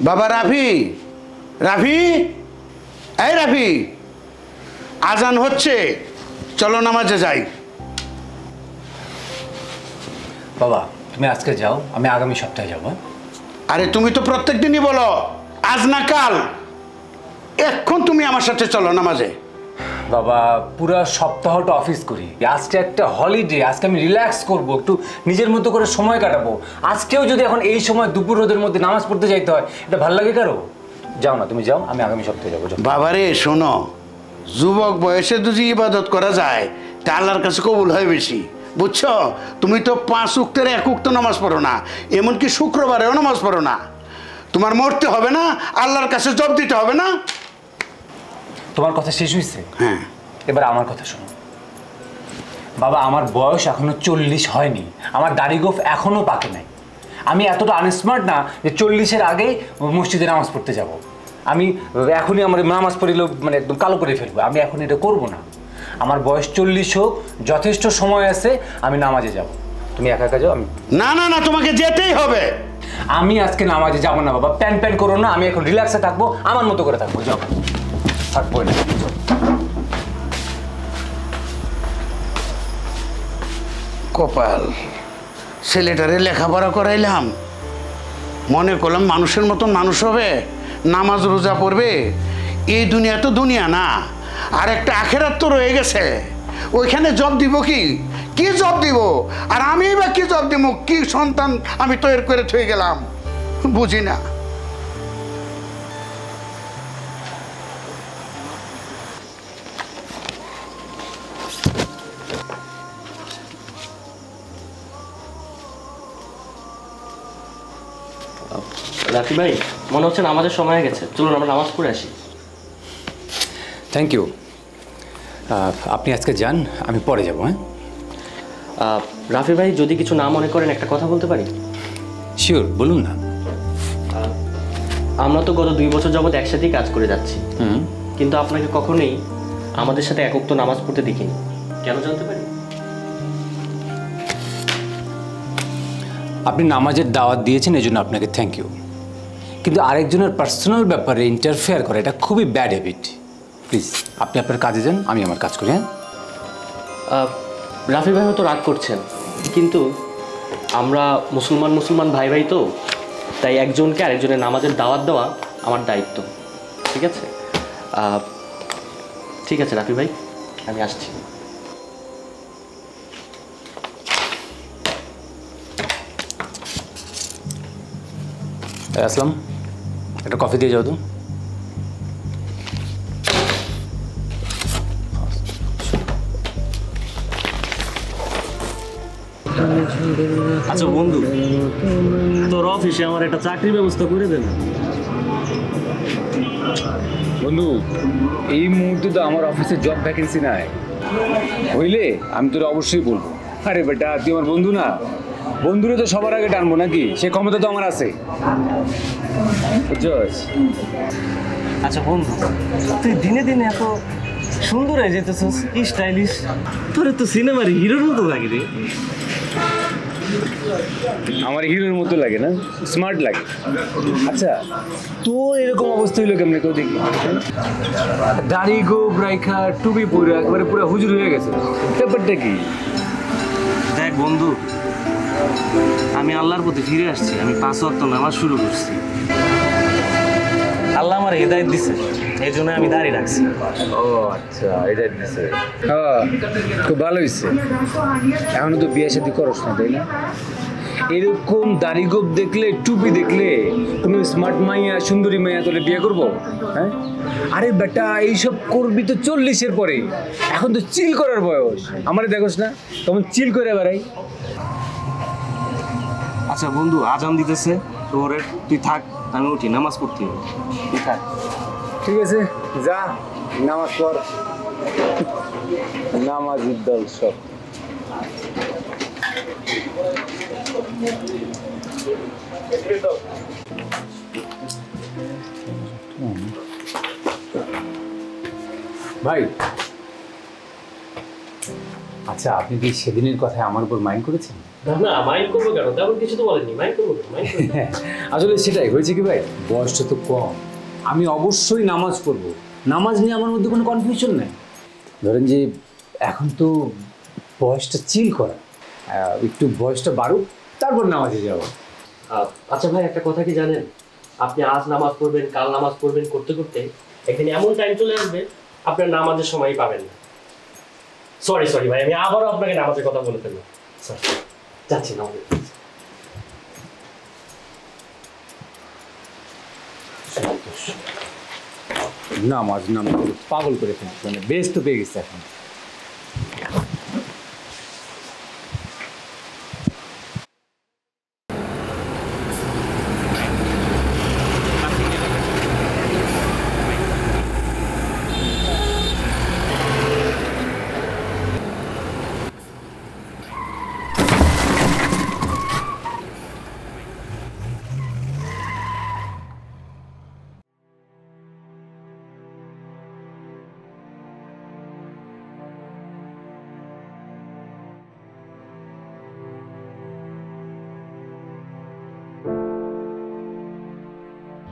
বাবা রাফি রাফি? এই রাফি আজান হচ্ছে চলো নামাজে যাই। বাবা তুমি আজকে যাও আমি আগামী সপ্তাহে যাব হ্যাঁ? আরে তুমি তো প্রত্যেক দিনই বলো আজ না কাল এখন তুমি আমার সাথে চলো নামাজে। বাবা, পুরো সপ্তাহটা অফিস করি। আজকে একটা হলিডে আজকে আমি রিল্যাক্স করব, একটু নিজের মতো করে সময় কাটাবো। আজকেও যদি এখন এই সময় দুপুর রোদের মধ্যে নামাজ পড়তে যাইতে হয়, এটা ভালো লাগে কারও? যাও না, তুমি যাও, আমি আগামী সপ্তাহে যাব। বাবারে, শোনো, যুবক বয়সে যদি ইবাদত করা যায়, তা আল্লাহর কাছে কবুল হয় বেশি। বুঝছ? তুমি তো পাঁচ উক্তের এক উক্ত নামাজ পড়ো না, এমনকি শুক্রবারেও নামাজ পড়ো না। তোমার মরতে হবে না, আল্লাহর কাছে জব দিতে হবে না। তোমার কথা শেষ হয়েছে? হ্যাঁ। এবার আমার কথা শোনো। বাবা আমার বয়স এখনও চল্লিশ হয়নি। আমার দাড়ি গোফ এখনও পাকে নাই। আমি এতটা আনস্মার্ট না যে চল্লিশের আগেই মসজিদে নামাজ পড়তে যাব। আমি এখনই আমার নামাজ পড়িল মানে একদম কালো করে ফেলব। আমি এখন এটা করব না। আমার বয়স চল্লিশ হোক যথেষ্ট সময় আছে আমি নামাজে যাব। তুমি একা একা যাও আমি না না না তোমাকে যেতেই হবে। আমি আজকে নামাজে যাব না বাবা। প্যান প্যান করো না আমি এখন রিল্যাক্সে থাকব আমার মতো করে থাকব। যাও। থাকব না যাও। কপাল, ছেলেটারে লেখাপড়া করাইলাম। মনে করলাম মানুষের মতন মানুষ হবে, নামাজ রোজা পড়বে। এই দুনিয়া তো দুনিয়া না, আর একটা আখেরাত তো রয়ে গেছে। ওইখানে জব দিব কি? কি জব দিব? আর আমি বা কি জব দিব? কি সন্তান আমি তৈরি করে থয়ে গেলাম? বুঝি না। রাকি ভাই মনে হচ্ছে নামাজের সময় হয়ে গেছে। চলুন আমরা নামাজ পড়ে আসি। থ্যাংক ইউ আপনি আজকে যান আমি পরে যাব হ্যাঁ? রাফি ভাই যদি কিছু না মনে করেন একটা কথা বলতে পারি? শিওর বলুন না। আমরা তো গত দুই বছর যাবৎ একসাথেই কাজ করে যাচ্ছি। কিন্তু আপনাকে কখনোই আমাদের সাথে একক তো নামাজ পড়তে দেখিনি। কেন জানতে পারি? আপনি নামাজের দাওয়াত দিয়েছেন এই জন্য আপনাকে থ্যাংক ইউ কিন্তু আরেকজনের পার্সোনাল ব্যাপারে ইন্টারফেয়ার করা, এটা খুবই ব্যাড হ্যাবিট প্লিজ আপনি আপনার কাজে যান, আমি আমার কাজ করি হ্যাঁ? রাফি ভাই হয়তো রাগ করছেন, কিন্তু আমরা মুসলমান মুসলমান ভাই ভাই তো, তাই একজনকে আরেকজনের নামাজের দাওয়াত দেওয়া আমার দায়িত্ব, ঠিক আছে? ঠিক আছে রাফি ভাই, আমি আসছি। আসলাম। একটা কফি দিয়ে যাও তো। আচ্ছা বন্ধু তোর অফিসে আমার একটা চাকরির ব্যবস্থা করে দেবে বন্ধু এই মুহূর্তে তো আমার অফিসে জব ভ্যাকেন্সি নাই। হইলে আমি তোর অবশ্যই বলব। আরে বেটা তুই আমার বন্ধু না? বন্ধুরে তো সবার আগে টানবো নাকি? সে ক্ষমতা তো আমার আছে। বুঝছস? আচ্ছা বন্ধু তুই দিনে দিনে এত সুন্দর হয়ে যেতেছিস কি স্টাইলিশ তোর তো সিনেমার হিরোর মতো লাগে রে। আমার হিরোর মতো লাগে না? স্মার্ট লাগে। আচ্ছা তোর এরকম অবস্থা হইল কেমনে কেউ দেখি দাড়ি গোপ রাইখা টুপি পরে একবারে পুরো হুজুর হয়ে গেছে। ব্যাপারটা কি? দেখ বন্ধু আমি আল্লাহর প্রতি ফিরে আসছি আমি পাঁচ ওয়াক্ত নামাজ শুরু করছি। আল্লাহ আমার হেদায়ত দিছে এই জন্য আমি দাঁড়িয়ে রাখছি। ও আচ্ছা এটা দিছে। হ্যাঁ খুব ভালো হয়েছে এখনও তো বিয়ে শাদি করস না তাই না? এরকম দাড়ি গোপ দেখলে টুপি দেখলে কোনো স্মার্ট মাইয়া সুন্দরী মাইয়া তোলে বিয়ে করব? হ্যাঁ? আরে বেটা এইসব করবি তো চল্লিশের পরে। এখন তো চিল করার বয়স। আমারে দেখোস না? তখন চিল করে বেড়াই। আচ্ছা বন্ধু আজান দিতেছে। তোর তুই থাক আমি উঠি নামাজ পড়তে হবে। তুই থাক। ঠিক আছে যা নামাজ পড়। নামাজ দল সব ভাই। আচ্ছা আপনি কি সেদিনের কথায় আমার উপর মাইন্ড করেছেন? না মাইন্ড করব কেন? তেমন কিছু তো বলেনি মাইন্ড করব আসলে সেটাই হয়েছে কি ভাই? বয়সটা তো কম। আমি অবশ্যই নামাজ পড়ব। নামাজ নিয়ে আমার মধ্যে কোনো কনফিউশন নেই। ধরেন যে এখন তো বয়সটা চিল করা। একটু বয়সটা বাড়ুক তারপর নামাজে যাব। আচ্ছা ভাই একটা কথা কি জানেন? আপনি আজ নামাজ পড়বেন কাল নামাজ পড়বেন করতে করতে একদিন এমন টাইম চলে আসবে আপনার নামাজের সময় পাবেন না। সরি সরি ভাই আমি আবারও আপনাকে নামাজের কথা বলে ফেললাম। সরি যাচ্ছি নামাজে নামাজ নামাজ পাগল করে ফেলছে মানে বেশ তো পেয়ে গেছে এখন।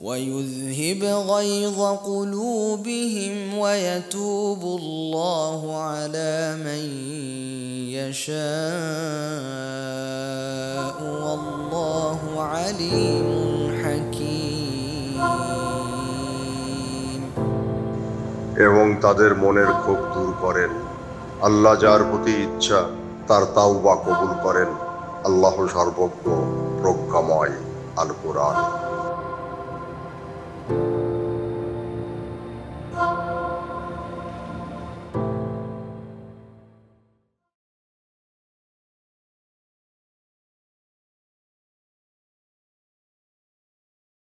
ويذهب غيظ قلوبهم ويتوب الله على من يشاء والله عليم حكيم এবং তাদের মনের ক্ষোভ দূর করেন আল্লাহ যার প্রতি ইচ্ছা তার তাওবা কবুল করেন আল্লাহ সর্বজ্ঞ প্রজ্ঞাময় আল কোরআন